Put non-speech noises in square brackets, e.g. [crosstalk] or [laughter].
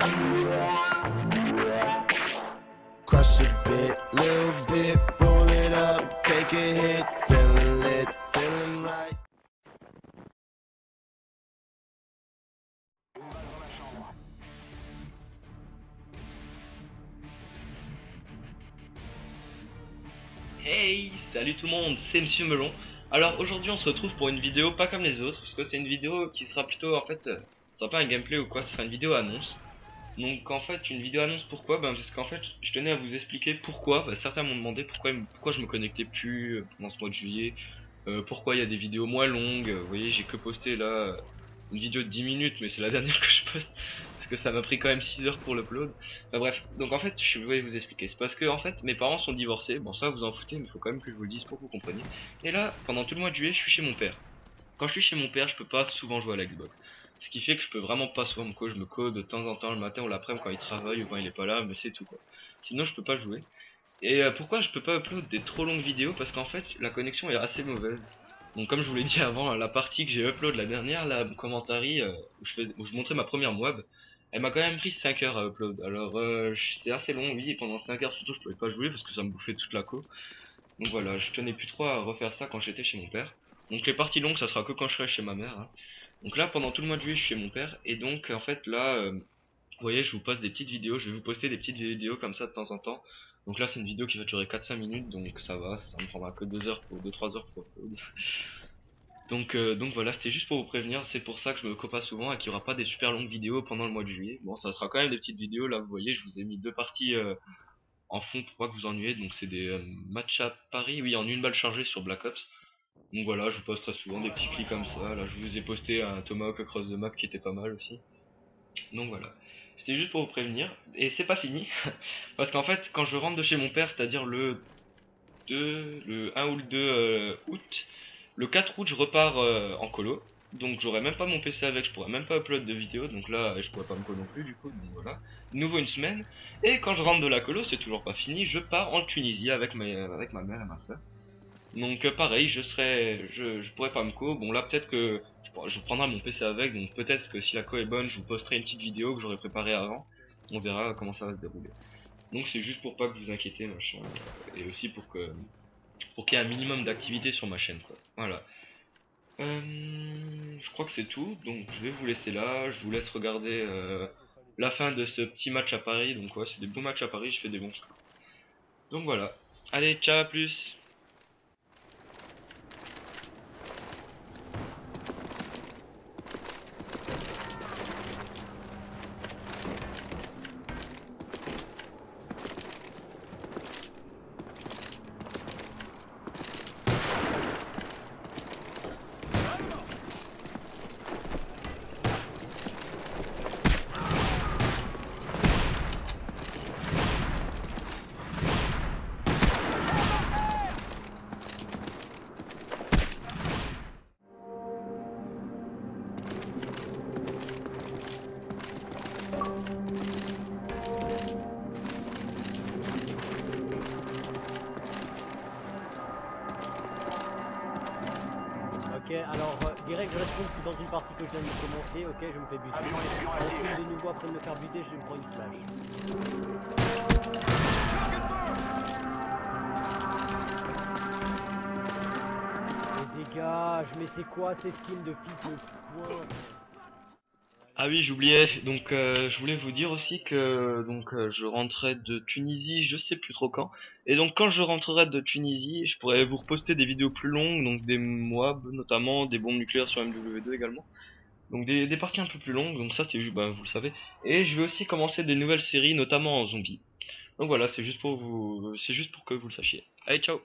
Hey, salut tout le monde, c'est Monsieur Melon. Alors aujourd'hui on se retrouve pour une vidéo pas comme les autres, parce que c'est une vidéo qui sera plutôt en fait, euh, ce sera pas un gameplay ou quoi, ce sera une vidéo annonce. Donc en fait une vidéo annonce pourquoi Ben parce qu'en fait je tenais à vous expliquer pourquoi, ben, certains m'ont demandé pourquoi, pourquoi je me connectais plus euh, pendant ce mois de juillet, euh, pourquoi il y a des vidéos moins longues, vous voyez j'ai que posté là une vidéo de 10 minutes mais c'est la [laughs] dernière que je poste parce que ça m'a pris quand même 6 heures pour l'upload. Bref, donc en fait je vais vous expliquer, c'est parce que en fait mes parents sont divorcés, bon ça vous en foutez mais il faut quand même que je vous le dise pour que vous compreniez. Et là pendant tout le mois de juillet je suis chez mon père. Quand je suis chez mon père je peux pas souvent jouer à l'Xbox. Ce qui fait que je peux vraiment pas souvent me code, je me code de temps en temps le matin ou l'après-midi quand il travaille ou quand il est pas là, mais c'est tout quoi. Sinon je peux pas jouer. Et euh, pourquoi je peux pas upload des trop longues vidéos? Parce qu'en fait la connexion est assez mauvaise. Donc comme je vous l'ai dit avant, la partie que j'ai upload la dernière, la commentary, euh, où, je montrais ma première web, elle m'a quand même pris 5 heures à upload. Alors euh, c'est assez long, oui, et pendant 5 heures surtout je pouvais pas jouer parce que ça me bouffait toute la co. Donc voilà, je tenais plus trop à refaire ça quand j'étais chez mon père. Donc les parties longues ça sera que quand je serai chez ma mère. hein. Donc là pendant tout le mois de juillet je suis chez mon père et donc en fait là euh, vous voyez je vous poste des petites vidéos, je vais vous poster des petites vidéos comme ça de temps en temps. Donc là c'est une vidéo qui va durer 4-5 minutes donc ça va, ça me prendra que 2 heures pour 2-3 heures pour. Donc, euh, donc voilà, c'était juste pour vous prévenir, c'est pour ça que je me copa souvent et qu'il n'y aura pas des super longues vidéos pendant le mois de juillet. Bon, ça sera quand même des petites vidéos, là vous voyez, je vous ai mis deux parties euh, en fond pour pas que vous ennuyez, donc c'est des matchs à Paris, oui, en une balle chargée sur Black Ops. Donc voilà, je poste très souvent des petits clips comme ça, là je vous ai posté un Tomahawk Across the Map qui était pas mal aussi. Donc voilà, c'était juste pour vous prévenir, et c'est pas fini, [laughs] parce qu'en fait, quand je rentre de chez mon père, c'est-à-dire le 2, le 1 ou le 2 euh, août, le 4 août, je repars euh, en colo. Donc j'aurai même pas mon PC avec, je pourrais même pas upload de vidéo, donc là je pourrais pas me colo non plus du coup, donc voilà. Nouveau une semaine. Et quand je rentre de la colo, c'est toujours pas fini, je pars en Tunisie avec avec ma mère et ma soeur. Donc euh, pareil, je serai, je, je pourrais pas me co. Bon là peut-être que je, prendrai mon PC avec, donc peut-être que si la co est bonne, je vous posterai une petite vidéo que j'aurais préparée avant. On verra comment ça va se dérouler. Donc c'est juste pour pas que vous inquiétez machin, et aussi pour que qu'il y ait un minimum d'activité sur ma chaîne quoi. Voilà. Euh, je crois que c'est tout, donc je vais vous laisser là, je vous laisse regarder euh, la fin de ce petit match à Paris, donc c'est des beaux matchs à Paris, je fais des bons scores. Donc voilà. Allez, ciao à plus Ok, alors euh, direct je que dans une partie que je viens de commencer, ok, je me fais buter. Ensuite de nouveau après me faire buter, je me prends une flash. Mais dégage, mais c'est quoi ces skins de fils de point Ah oui, j'oubliais. Donc, euh, je voulais vous dire aussi que donc euh, je rentrais de Tunisie, je sais plus trop quand. Et donc, quand je rentrerai de Tunisie, je pourrais vous reposter des vidéos plus longues, donc des MOAB notamment, des bombes nucléaires sur MW2 également. Donc des, des parties un peu plus longues, donc ça c'est juste, bah, vous le savez. Et je vais aussi commencer des nouvelles séries, notamment en zombies. Donc voilà, c'est juste pour vous, c'est juste pour que vous le sachiez. Allez, ciao